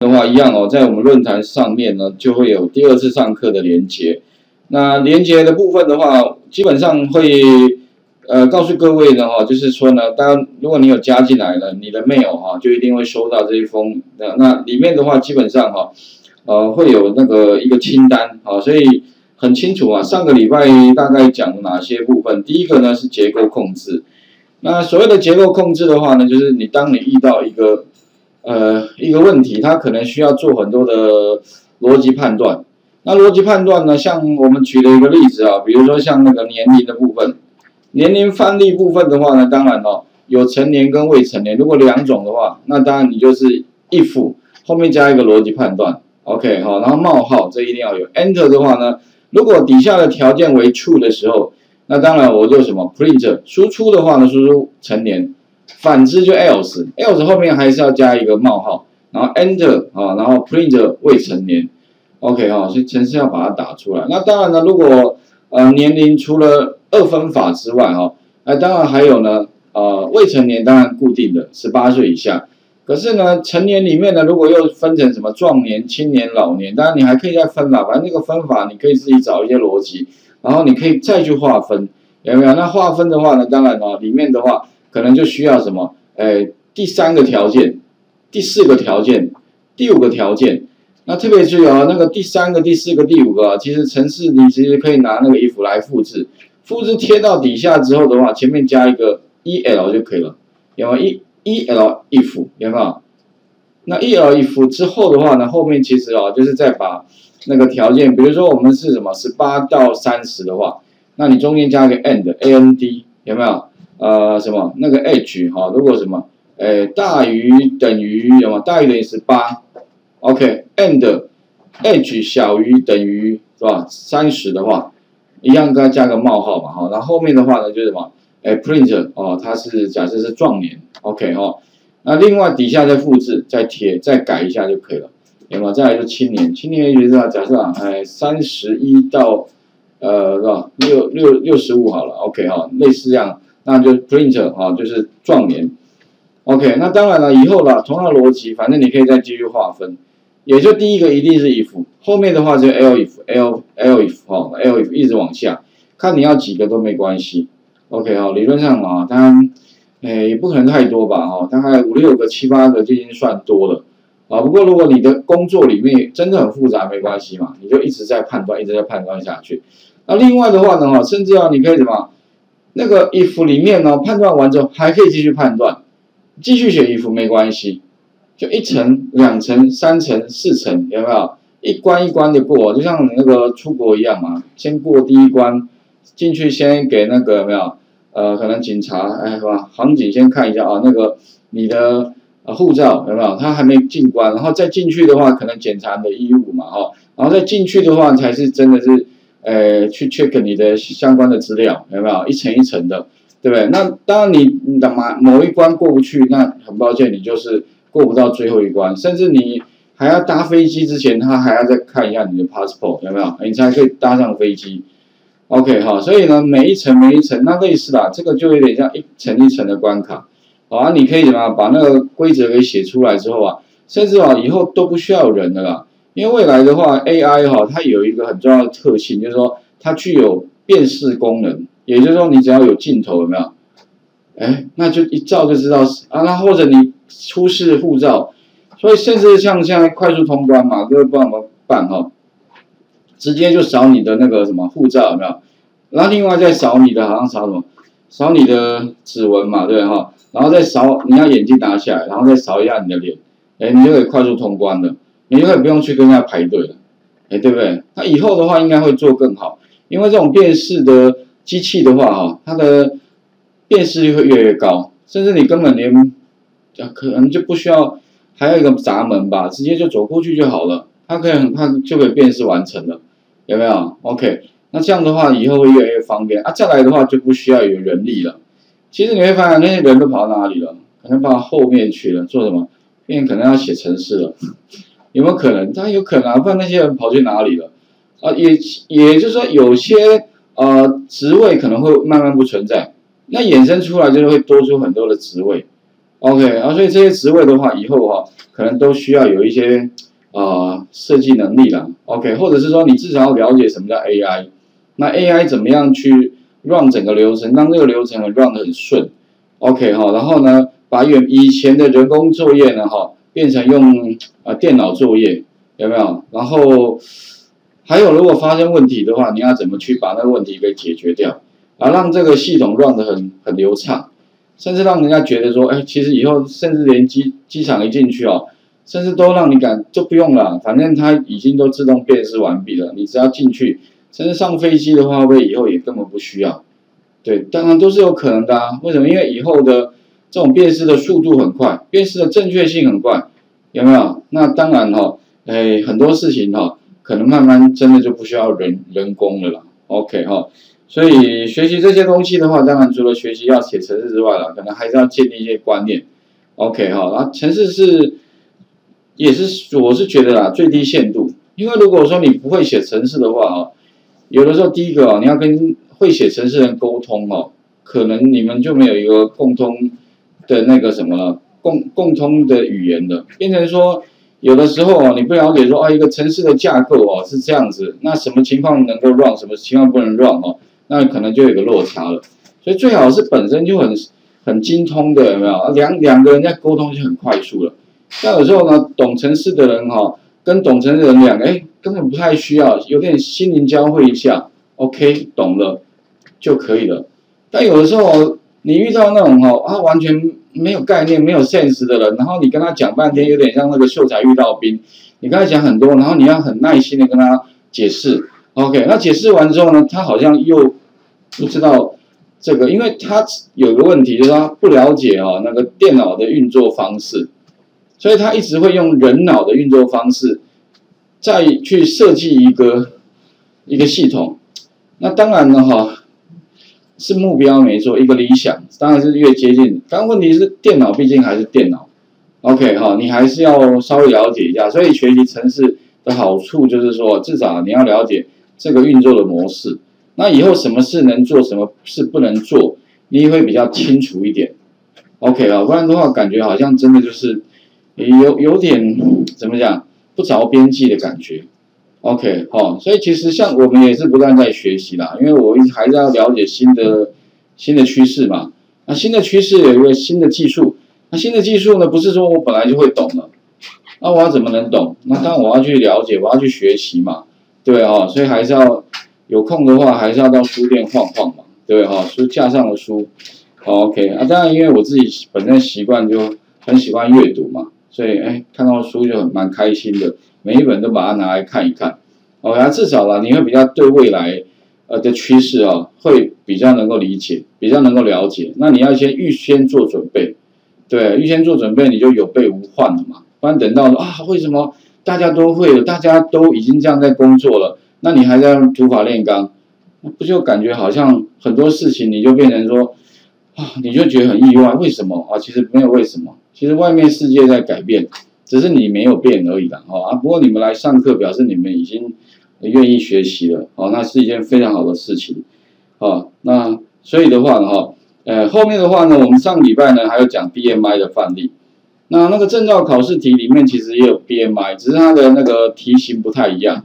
的话一样哦，在我们论坛上面呢，就会有第二次上课的连接。那连接的部分的话，基本上会呃告诉各位的哈，就是说呢，当如果你有加进来了，你的 mail 哈，就一定会收到这一封。那那里面的话，基本上哈，呃会有那个一个清单啊，所以很清楚啊。上个礼拜大概讲哪些部分？第一个呢是结构控制。那所谓的结构控制的话呢，就是你当你遇到一个呃，一个问题，它可能需要做很多的逻辑判断。那逻辑判断呢，像我们举的一个例子啊，比如说像那个年龄的部分，年龄范例部分的话呢，当然哦，有成年跟未成年，如果两种的话，那当然你就是 if 后面加一个逻辑判断，OK 好，然后冒号这一定要有 enter 的话呢，如果底下的条件为 true 的时候，那当然我就什么 print 输出的话呢，输出成年。反之就 else，else 后面还是要加一个冒号，然后 enter 啊，然后 print 未成年，OK 哈，所以程式要把它打出来。那当然呢，如果呃年龄除了二分法之外哈，那当然还有呢，呃未成年当然固定的十八岁以下，可是呢成年里面呢，如果又分成什么壮年、青年、老年，当然你还可以再分啦，反正那个分法你可以自己找一些逻辑，然后你可以再去划分，有没有？那划分的话呢，当然哦里面的话。可能就需要什么？哎，第三个条件，第四个条件，第五个条件。那特别注意啊，那个第三个、第四个、第五个，其实程式你其实可以拿那个 if 来复制，复制贴到底下之后的话，前面加一个 el 就可以了。有没有 e el if 有没有？那 el if 之后的话呢，后面其实啊，就是再把那个条件，比如说我们是什么十八到三十的话，那你中间加个 and a n d 有没有？呃，什么那个 h 哈，如果什么，诶大于等于什么大于等于十八，OK，and h 小于等于是吧三十的话，一样该加个冒号嘛哈，然后后面的话呢就是什么，诶 print 哦，它是假设是壮年，OK 哈，那另外底下再复制再贴再改一下就可以了，有吗？再来就青年，青年就是啊，假设啊，哎三十一到呃是吧六六六十五好了，OK 哈，类似这样。那就 print 哈，就是壮年，OK。那当然了，以后了，同样的逻辑，反正你可以再继续划分。也就第一个一定是 if，后面的话就 l if，l l if 哈，l if 一直往下，看你要几个都没关系，OK 哈。理论上啊，当然，诶，也不可能太多吧哈，大概五六个、七八个就已经算多了啊。不过如果你的工作里面真的很复杂，没关系嘛，你就一直在判断，一直在判断下去。那另外的话呢哈，甚至啊，你可以什么？那个 if 里面呢，判断完之后还可以继续判断，继续写 if 没关系，就一层、两层、三层、四层，有没有？一关一关的过，就像你那个出国一样嘛，先过第一关，进去先给那个有没有？呃，可能警察哎是吧？航警先看一下啊，那个你的呃护照有没有？他还没进关，然后再进去的话，可能检查你的衣物嘛，哈，然后再进去的话才是真的是。呃，去 check 你的相关的资料有没有一层一层的，对不对？那当然你你的某某一关过不去，那很抱歉，你就是过不到最后一关，甚至你还要搭飞机之前，他还要再看一下你的 passport 有没有，你才可以搭上飞机。OK 哈，所以呢，每一层每一层，那类似啦，这个就有点像一层一层的关卡。好啊，你可以怎么把那个规则给写出来之后啊，甚至啊以后都不需要人的啦。因为未来的话，AI 哈，它有一个很重要的特性，就是说它具有辨识功能。也就是说，你只要有镜头，有没有？哎，那就一照就知道是啊。那或者你出示护照，所以甚至像现在快速通关嘛，各位不知道怎么办哈？直接就扫你的那个什么护照，有没有？然后另外再扫你的，好像扫什么？扫你的指纹嘛，对哈？然后再扫，你要眼镜拿下来，然后再扫一下你的脸，哎，你就可以快速通关了。你就可以不用去跟人家排队了，哎，对不对？那以后的话应该会做更好，因为这种辨识的机器的话，哈，它的辨识率会越来越高，甚至你根本连，可能就不需要还有一个闸门吧，直接就走过去就好了，它可以很快就可以辨识完成了，有没有？OK，那这样的话以后会越来越方便啊。再来的话就不需要有人力了，其实你会发现那些人都跑到哪里了？可能跑到后面去了，做什么？因为可能要写程式了。有没有可能？当然有可能啊，不然那些人跑去哪里了？啊，也也就是说，有些呃职位可能会慢慢不存在，那衍生出来就是会多出很多的职位。OK 啊，所以这些职位的话，以后哈可能都需要有一些啊设计能力了。OK，或者是说你至少要了解什么叫 AI，那 AI 怎么样去 run 整个流程，让这个流程 run 的很顺。OK 哈，然后呢，把原以前的人工作业呢哈变成用啊电脑作业，有没有？然后还有如果发生问题的话，你要怎么去把那个问题给解决掉，啊让这个系统 run 的很很流畅。甚至让人家觉得说，哎，其实以后甚至连机机场一进去哦，甚至都让你感就不用了，反正它已经都自动辨识完毕了，你只要进去。甚至上飞机的话，会以后也根本不需要。对，当然都是有可能的啊。为什么？因为以后的这种辨识的速度很快，辨识的正确性很快，有没有？那当然哈，哎，很多事情哈，可能慢慢真的就不需要人人工的了。OK 哈。所以学习这些东西的话，当然除了学习要写程式之外了，可能还是要建立一些观念。OK 哈，然后程式是也是我是觉得啦，最低限度，因为如果说你不会写程式的话啊，有的时候第一个啊，你要跟会写程式人沟通哦，可能你们就没有一个共通的那个什么了，共共通的语言的，变成说有的时候啊，你不了解说啊，一个城市的架构哦是这样子，那什么情况能够 run，什么情况不能 run 哦？那可能就有个落差了，所以最好是本身就很很精通的，有没有？两两个人在沟通就很快速了。那有时候呢，懂城市的人哈，跟懂城市的人两个，哎，根本不太需要，有点心灵交汇一下，OK，懂了就可以了。但有的时候你遇到那种哈，他完全没有概念、没有现实的人，然后你跟他讲半天，有点像那个秀才遇到兵，你跟他讲很多，然后你要很耐心的跟他解释，OK，那解释完之后呢，他好像又。不知道这个，因为他有个问题，就是他不了解啊那个电脑的运作方式，所以他一直会用人脑的运作方式，再去设计一个一个系统。那当然了哈，是目标没错，一个理想当然是越接近。但问题是电脑毕竟还是电脑，OK 哈，你还是要稍微了解一下。所以学习程式的好处就是说，至少你要了解这个运作的模式。那以后什么事能做，什么事不能做，你会比较清楚一点。OK 啊，不然的话，感觉好像真的就是有有点怎么讲不着边际的感觉。OK 好，所以其实像我们也是不断在学习啦，因为我一直还是要了解新的新的趋势嘛。那新的趋势有一个新的技术，那新的技术呢，不是说我本来就会懂了，那我要怎么能懂？那当然我要去了解，我要去学习嘛，对啊，所以还是要。有空的话，还是要到书店晃晃嘛，对哈？书架上的书，OK 啊。当然，因为我自己本身习惯就很喜欢阅读嘛，所以哎，看到书就蛮开心的，每一本都把它拿来看一看。哦，那至少啦，你会比较对未来呃的趋势啊，会比较能够理解，比较能够了解。那你要先预先做准备，对，预先做准备，你就有备无患了嘛。不然等到啊，为什么大家都会了，大家都已经这样在工作了？那你还在用土法炼钢，不就感觉好像很多事情你就变成说，啊，你就觉得很意外，为什么啊？其实没有为什么，其实外面世界在改变，只是你没有变而已啦，哦啊。不过你们来上课，表示你们已经愿意学习了，哦，那是一件非常好的事情，哦，那所以的话呢，哈，呃，后面的话呢，我们上礼拜呢还有讲 BMI 的范例，那那个证照考试题里面其实也有 BMI，只是它的那个题型不太一样。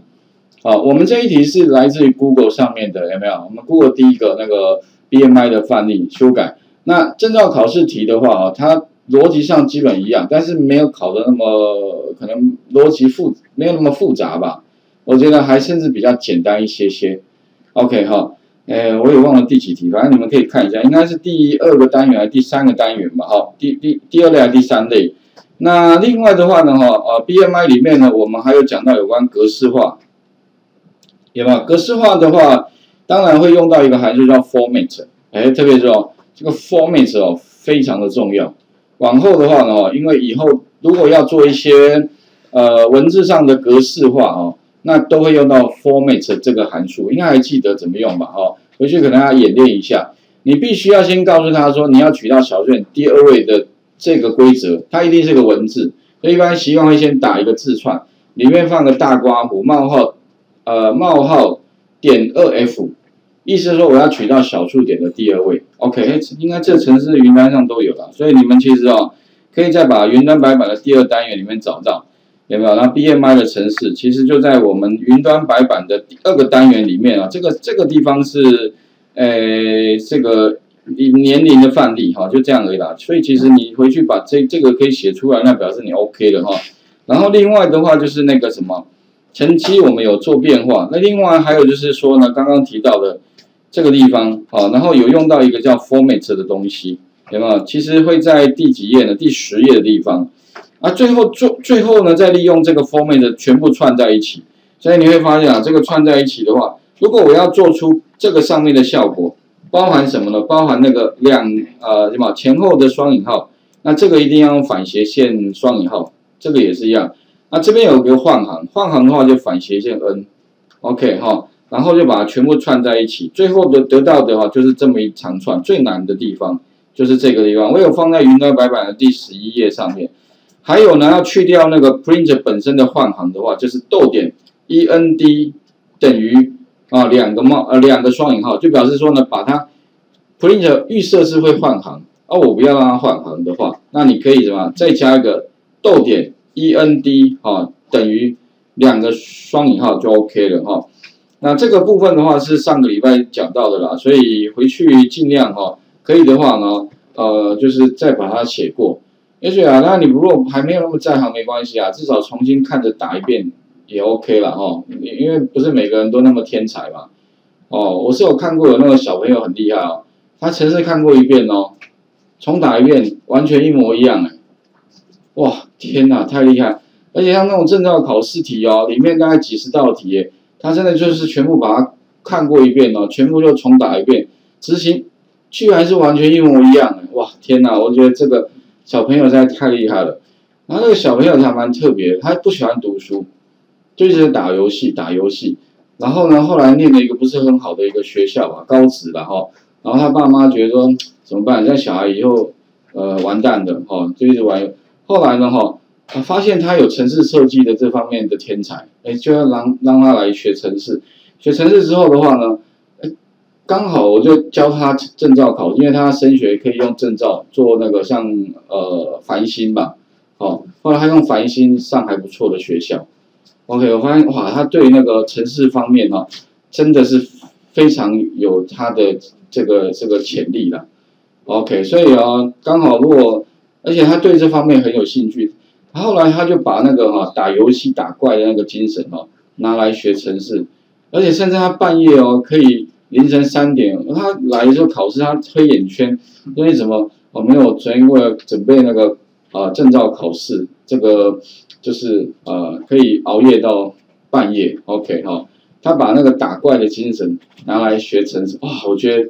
好，我们这一题是来自于 Google 上面的，有没有？我们 Google 第一个那个 BMI 的范例修改。那证照考试题的话啊，它逻辑上基本一样，但是没有考的那么可能逻辑复没有那么复杂吧？我觉得还甚至比较简单一些些。OK 哈，呃，我也忘了第几题，反正你们可以看一下，应该是第二个单元还是第三个单元吧？哈，第第第二类还是第三类？那另外的话呢，哈，呃，BMI 里面呢，我们还有讲到有关格式化。有没有格式化的话，当然会用到一个函数叫 format，哎，特别是哦，这个 format 哦非常的重要。往后的话呢，因为以后如果要做一些呃文字上的格式化哦，那都会用到 format 这个函数，应该还记得怎么用吧？哦，回去可能要演练一下。你必须要先告诉他说，你要取到小卷第二位的这个规则，它一定是个文字，所以一般习惯会先打一个字串，里面放个大刮胡冒号。呃，冒号点二 f，意思说我要取到小数点的第二位。OK，应该这城市云端上都有了，所以你们其实哦，可以再把云端白板的第二单元里面找到，有没有？那 BMI 的城市其实就在我们云端白板的第二个单元里面啊。这个这个地方是，呃，这个年龄的范例哈，就这样而已啦。所以其实你回去把这这个可以写出来，那表示你 OK 了哈。然后另外的话就是那个什么前期我们有做变化，那另外还有就是说呢，刚刚提到的这个地方啊，然后有用到一个叫 format 的东西。有没有？其实会在第几页呢？第十页的地方，啊，最后最最后呢，再利用这个 format 全部串在一起。所以你会发现啊，这个串在一起的话，如果我要做出这个上面的效果，包含什么呢？包含那个两呃什么前后的双引号，那这个一定要用反斜线双引号，这个也是一样。那这边有个换行，换行的话就反斜线 n，OK 哈，然后就把它全部串在一起，最后的得到的话就是这么一长串，最难的地方。就是这个地方，我有放在云端白板的第十一页上面。还有呢，要去掉那个 print 本身的换行的话，就是逗点 e n d 等于啊两个冒呃两个双引号，就表示说呢，把它 print 预设是会换行，而我不要让它换行的话，那你可以什么再加一个逗点 e n d 啊等于两个双引号就 OK 了哈。那这个部分的话是上个礼拜讲到的啦，所以回去尽量哈。可以的话呢，呃，就是再把它写过。也许啊，那你如果还没有那么在行，没关系啊，至少重新看着打一遍也 OK 了哈。因为不是每个人都那么天才嘛。哦，我是有看过有那个小朋友很厉害哦，他城市看过一遍哦，重打一遍完全一模一样哎。哇，天哪，太厉害！而且像那种证照考试题哦，里面大概几十道题，他真的就是全部把它看过一遍哦，全部就重打一遍执行。居然是完全一模一样的，哇，天哪！我觉得这个小朋友实在太厉害了。然后那个小朋友他蛮特别，他不喜欢读书，就一直打游戏，打游戏。然后呢，后来念了一个不是很好的一个学校吧，高职然后，然后他爸妈觉得说怎么办？这小孩以后呃完蛋的哈，就一直玩游。后来呢哈，发现他有城市设计的这方面的天才，哎，就要让让他来学城市。学城市之后的话呢？刚好我就教他证照考，因为他升学可以用证照做那个像呃繁星吧，哦，后来他用繁星上还不错的学校，OK，我发现哇，他对那个城市方面哈，真的是非常有他的这个这个潜力了，OK，所以啊，刚好如果而且他对这方面很有兴趣，后来他就把那个哈打游戏打怪的那个精神哦拿来学城市，而且甚至他半夜哦可以。凌晨三点，他来的时候考试，他黑眼圈，因为什么？我没有专为了准备那个啊证照考试，这个就是呃可以熬夜到半夜。OK 哈，他把那个打怪的精神拿来学城市，哇！我觉得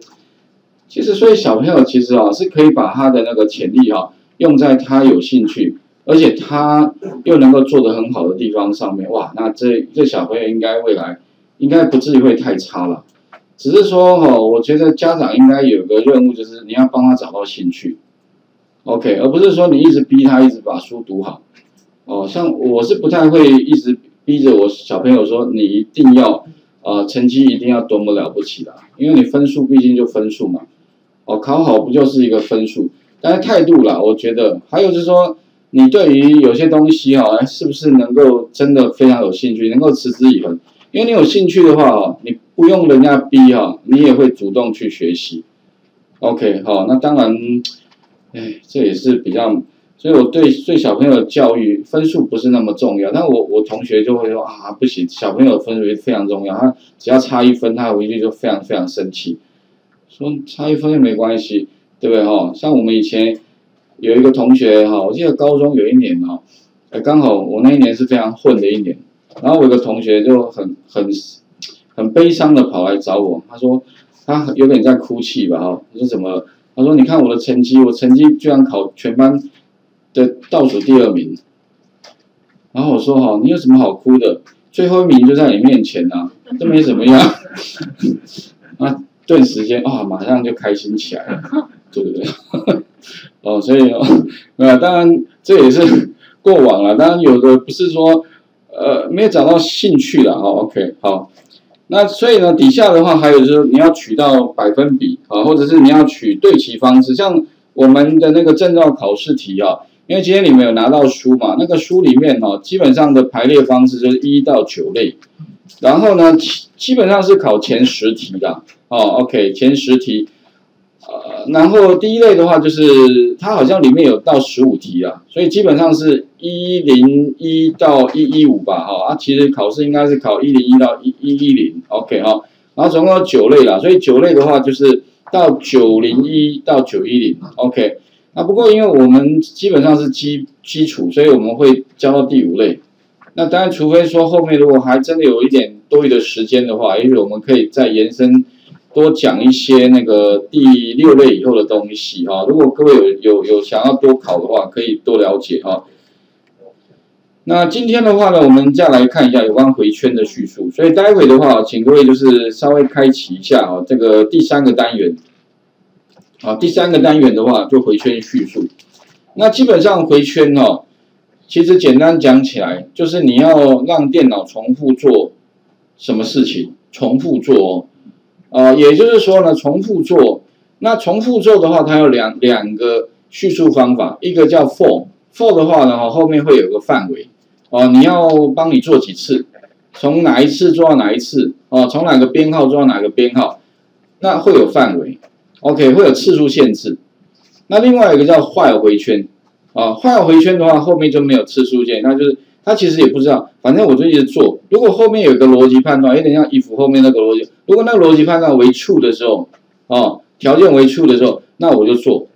其实所以小朋友其实啊是可以把他的那个潜力哈用在他有兴趣，而且他又能够做得很好的地方上面，哇！那这这小朋友应该未来应该不至于会太差了。只是说哈，我觉得家长应该有个任务，就是你要帮他找到兴趣，OK，而不是说你一直逼他一直把书读好。哦，像我是不太会一直逼着我小朋友说你一定要啊成绩一定要多么了不起的，因为你分数毕竟就分数嘛。哦，考好不就是一个分数？但是态度啦，我觉得还有就是说，你对于有些东西哈，是不是能够真的非常有兴趣，能够持之以恒？因为你有兴趣的话哦，你。不用人家逼哈，你也会主动去学习。OK，好，那当然，哎，这也是比较，所以我对对小朋友的教育分数不是那么重要。但我我同学就会说啊，不行，小朋友分数非常重要，他只要差一分，他回去就非常非常生气，说差一分也没关系，对不对哈？像我们以前有一个同学哈，我记得高中有一年哈，哎，刚好我那一年是非常混的一年，然后我一个同学就很很。很悲伤的跑来找我，他说他有点在哭泣吧，哈，我说怎么？他说你看我的成绩，我成绩居然考全班的倒数第二名。然后我说哈，你有什么好哭的？最后一名就在你面前呐，这没怎么样。那 顿时间啊，马上就开心起来了，对不对？哦，所以哦，那，当然这也是 过往了，当然有的不是说呃没有找到兴趣了，哈，OK，好。那所以呢，底下的话还有就是你要取到百分比啊，或者是你要取对齐方式，像我们的那个证照考试题啊，因为今天你们有拿到书嘛，那个书里面哦，基本上的排列方式就是一到九类，然后呢，基基本上是考前十题的哦，OK，前十题，呃，然后第一类的话就是它好像里面有到十五题啊，所以基本上是一零一到一一五吧，哈啊，其实考试应该是考一零一到一一一零，OK 哈，然后总共有九类啦，所以九类的话就是到九零一到九一零，OK。那，不过因为我们基本上是基基础，所以我们会教到第五类。那当然，除非说后面如果还真的有一点多余的时间的话，也许我们可以再延伸多讲一些那个第六类以后的东西哈。如果各位有有有想要多考的话，可以多了解哈。那今天的话呢，我们再来看一下有关回圈的叙述。所以待会的话，请各位就是稍微开启一下啊，这个第三个单元。好，第三个单元的话就回圈叙述。那基本上回圈哦，其实简单讲起来，就是你要让电脑重复做什么事情，重复做。呃，也就是说呢，重复做。那重复做的话，它有两两个叙述方法，一个叫 for，for 的话呢，后面会有个范围哦，你要帮你做几次，从哪一次做到哪一次哦，从哪个编号做到哪个编号，那会有范围。OK，会有次数限制。那另外一个叫坏回圈啊，坏回圈的话，后面就没有次数限，那就是他其实也不知道，反正我就一直做。如果后面有个逻辑判断，有点像 if 后面那个逻辑，如果那个逻辑判断为 true 的时候，哦，条件为 true 的时候，那我就做。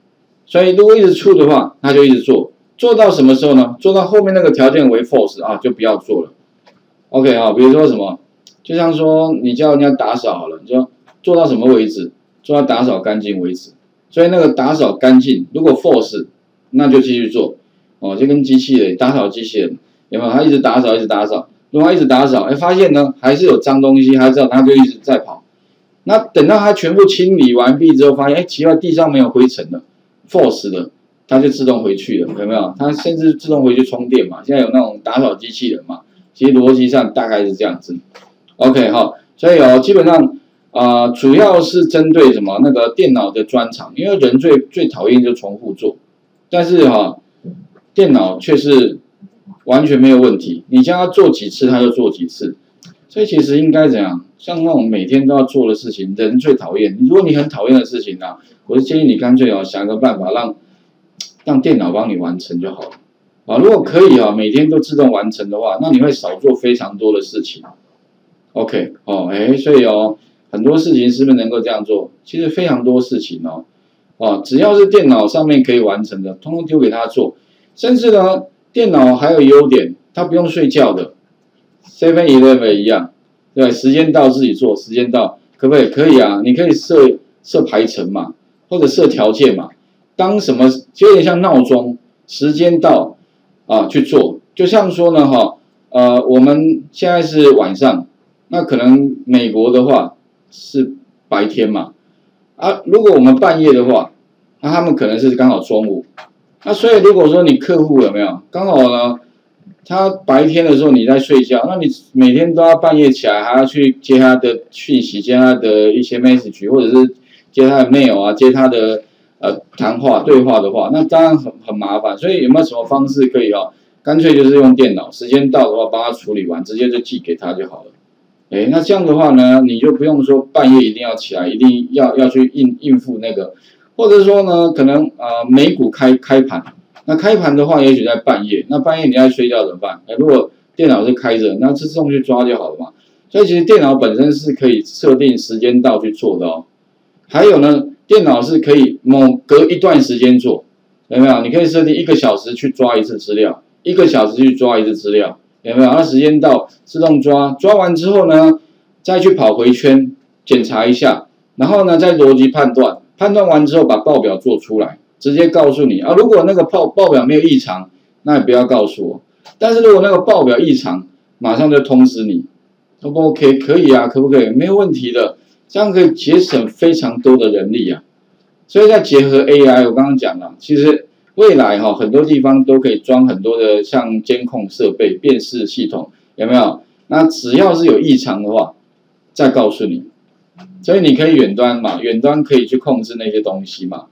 所以如果一直 true 的话，那就一直做。做到什么时候呢？做到后面那个条件为 false 啊，就不要做了。OK 啊，比如说什么，就像说你叫人家打扫好了，你说做到什么为止？做到打扫干净为止，所以那个打扫干净，如果 force，那就继续做，哦，就跟机器人打扫机器人，有没有？他一直打扫，一直打扫，如果他一直打扫，哎，发现呢还是有脏东西，他知道他就一直在跑。那等到他全部清理完毕之后，发现哎，奇怪，地上没有灰尘了，force 了，他就自动回去了，有没有？他甚至自动回去充电嘛？现在有那种打扫机器人嘛？其实逻辑上大概是这样子。OK 哈，所以哦，基本上。啊，主要是针对什么？那个电脑的专长，因为人最最讨厌就重复做，但是哈，电脑却是完全没有问题，你叫他做几次他就做几次，所以其实应该怎样？像那种每天都要做的事情，人最讨厌。如果你很讨厌的事情呢，我就建议你干脆哦想个办法让让电脑帮你完成就好了啊。如果可以啊，每天都自动完成的话，那你会少做非常多的事情。OK，哦，哎，所以哦。很多事情是不是能够这样做？其实非常多事情哦，哦，只要是电脑上面可以完成的，通通丢给他做。甚至呢，电脑还有优点，它不用睡觉的，Seven Eleven 一样，对，时间到自己做，时间到可不可以？可以啊，你可以设设排程嘛，或者设条件嘛。当什么就有点像闹钟，时间到啊去做。就像说呢，哈，呃，我们现在是晚上，那可能美国的话。是白天嘛？啊，如果我们半夜的话，那他们可能是刚好中午。那所以如果说你客户有没有刚好呢？他白天的时候你在睡觉，那你每天都要半夜起来，还要去接他的讯息，接他的一些 message，或者是接他的 mail 啊，接他的呃谈话对话的话，那当然很很麻烦。所以有没有什么方式可以哦？干脆就是用电脑，时间到的话帮他处理完，直接就寄给他就好了。哎，那这样的话呢，你就不用说半夜一定要起来，一定要要去应应付那个，或者说呢，可能啊美股开开盘，那开盘的话也许在半夜，那半夜你要睡觉怎么办？哎，如果电脑是开着，那自动去抓就好了嘛。所以其实电脑本身是可以设定时间到去做的哦。还有呢，电脑是可以某隔一段时间做，有没有？你可以设定一个小时去抓一次资料，一个小时去抓一次资料。有没有？那时间到，自动抓，抓完之后呢，再去跑回圈检查一下，然后呢，再逻辑判断，判断完之后把报表做出来，直接告诉你啊。如果那个报报表没有异常，那也不要告诉我。但是如果那个报表异常，马上就通知你，O 不 OK？可以啊，可不可以？没有问题的，这样可以节省非常多的人力啊。所以再结合 AI，我刚刚讲了，其实。未来哈，很多地方都可以装很多的像监控设备、辨识系统，有没有？那只要是有异常的话，再告诉你。所以你可以远端嘛，远端可以去控制那些东西嘛。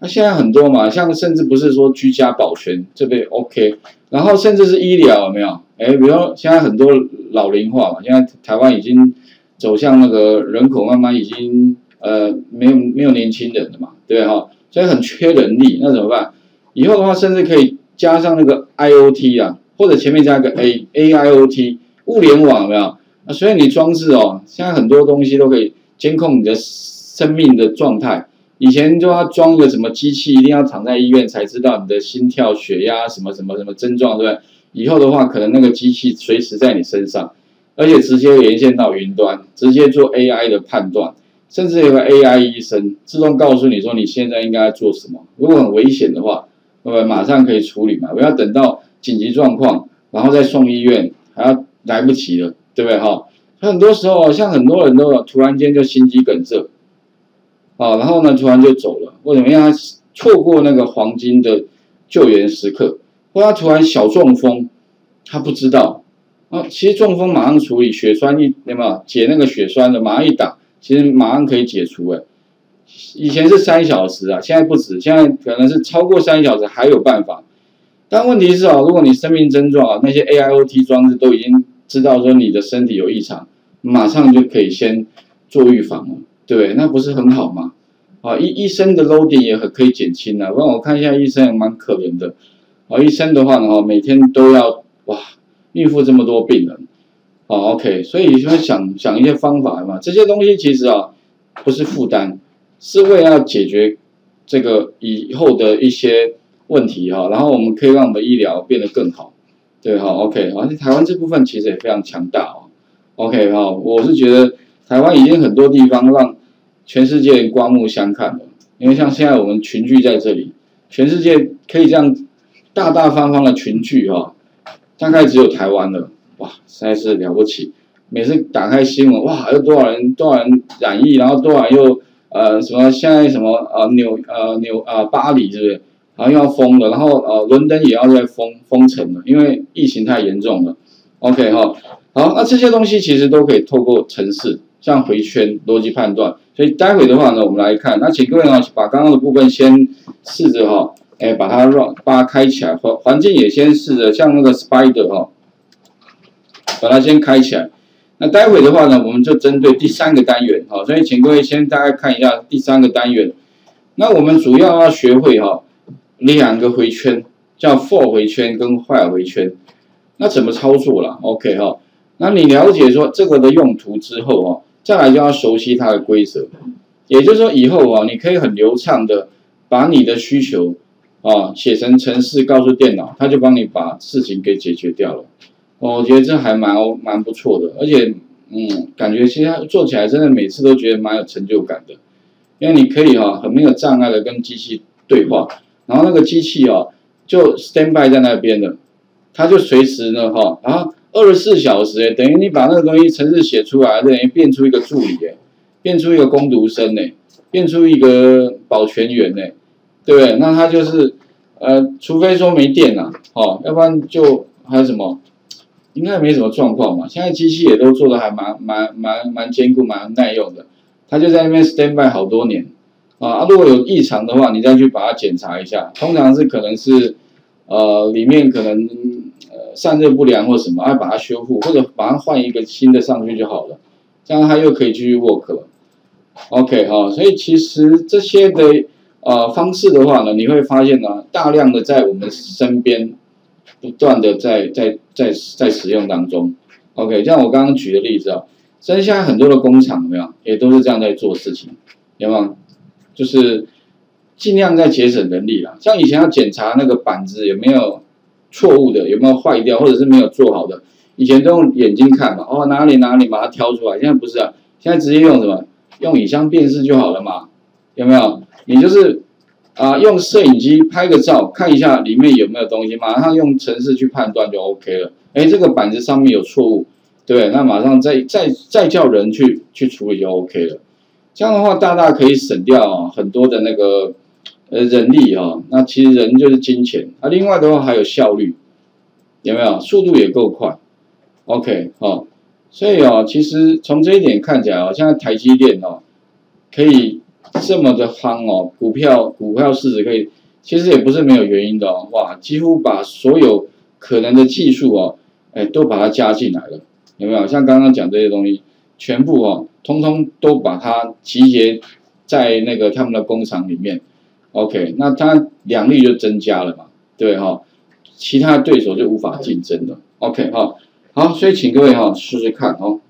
那现在很多嘛，像甚至不是说居家保全这边 OK，然后甚至是医疗有没有？哎，比如现在很多老龄化嘛，现在台湾已经走向那个人口慢慢已经呃没有没有年轻人了嘛，对不对哈？所以很缺人力，那怎么办？以后的话，甚至可以加上那个 IOT 啊，或者前面加个 A AIOT 物联网有没有？那所以你装置哦，现在很多东西都可以监控你的生命的状态。以前就要装个什么机器，一定要躺在医院才知道你的心跳、血压什么什么什么症状，对不对？以后的话，可能那个机器随时在你身上，而且直接连线到云端，直接做 AI 的判断，甚至有个 AI 医生自动告诉你说你现在应该做什么。如果很危险的话，那么马上可以处理嘛，不要等到紧急状况，然后再送医院，还要来不及了，对不对哈？很多时候，像很多人都突然间就心肌梗塞。啊，然后呢，突然就走了，或怎么？样错过那个黄金的救援时刻，或他突然小中风，他不知道。啊，其实中风马上处理，血栓一有没有解那个血栓的，马上一打，其实马上可以解除。哎，以前是三小时啊，现在不止，现在可能是超过三小时还有办法。但问题是啊，如果你生命症状啊，那些 AIOT 装置都已经知道说你的身体有异常，马上就可以先做预防了。对，那不是很好吗？啊，医医生的 loading 也很可以减轻啊。不然我看一下医生也蛮可怜的。啊，医生的话呢，每天都要哇应付这么多病人。啊，OK，所以就会想想一些方法嘛。这些东西其实啊不是负担，是为了解决这个以后的一些问题哈。然后我们可以让我们的医疗变得更好。对哈，OK，而且台湾这部分其实也非常强大哦。OK 哈，我是觉得台湾已经很多地方让。全世界刮目相看了，因为像现在我们群聚在这里，全世界可以这样大大方方的群聚哈，大概只有台湾了，哇，实在是了不起。每次打开新闻，哇，有多少人多少人染疫，然后多少人又呃什么现在什么呃纽呃纽呃巴黎是不是，好像要封了，然后呃伦敦也要在封封城了，因为疫情太严重了。OK 哈，好，那这些东西其实都可以透过城市。像回圈逻辑判断，所以待会的话呢，我们来看，那请各位呢把刚刚的部分先试着哈，哎把它让把它开起来，环环境也先试着像那个 Spider 哈，把它先开起来。那待会的话呢，我们就针对第三个单元哈，所以请各位先大概看一下第三个单元。那我们主要要学会哈两个回圈，叫 For 回圈跟 While 回圈，那怎么操作了？OK 哈，那你了解说这个的用途之后哦。再来就要熟悉它的规则，也就是说以后啊，你可以很流畅的把你的需求啊写成程式，告诉电脑，它就帮你把事情给解决掉了。我觉得这还蛮蛮不错的，而且嗯，感觉其实做起来真的每次都觉得蛮有成就感的，因为你可以哈很没有障碍的跟机器对话，然后那个机器哦就 stand by 在那边的，它就随时呢哈，然后。二十四小时哎，等于你把那个东西程式写出来，等于变出一个助理哎，变出一个攻读生哎，变出一个保全员哎，对不对？那他就是呃，除非说没电了哦，要不然就还有什么，应该没什么状况嘛。现在机器也都做的还蛮蛮蛮蛮坚固、蛮耐用的。他就在那边 stand by 好多年啊。如果有异常的话，你再去把它检查一下，通常是可能是呃里面可能呃。散热不良或什么，要把它修复，或者把它换一个新的上去就好了，这样它又可以继续 work 了。OK 哈，所以其实这些的呃方式的话呢，你会发现呢，大量的在我们身边不断的在在在在使用当中。OK，像我刚刚举的例子啊，现在现在很多的工厂有没有，也都是这样在做事情，有没有？就是尽量在节省人力啦。像以前要检查那个板子有没有。错误的有没有坏掉，或者是没有做好的？以前都用眼睛看嘛，哦哪里哪里把它挑出来。现在不是啊，现在直接用什么？用影像辨识就好了嘛，有没有？你就是啊，用摄影机拍个照，看一下里面有没有东西，马上用程式去判断就 OK 了。哎，这个板子上面有错误，对，那马上再再再叫人去去处理就 OK 了。这样的话，大大可以省掉很多的那个。呃，人力啊，那其实人就是金钱啊。另外的话还有效率，有没有？速度也够快。OK，好，所以哦，其实从这一点看起来哦，现在台积电哦，可以这么的夯哦，股票股票市值可以，其实也不是没有原因的哦，哇，几乎把所有可能的技术哦，哎，都把它加进来了，有没有？像刚刚讲这些东西，全部哦，通通都把它集结在那个他们的工厂里面，OK，那他两率就增加了嘛，对哈，其他对手就无法竞争了，OK 哈，好，所以请各位哈试试看哦。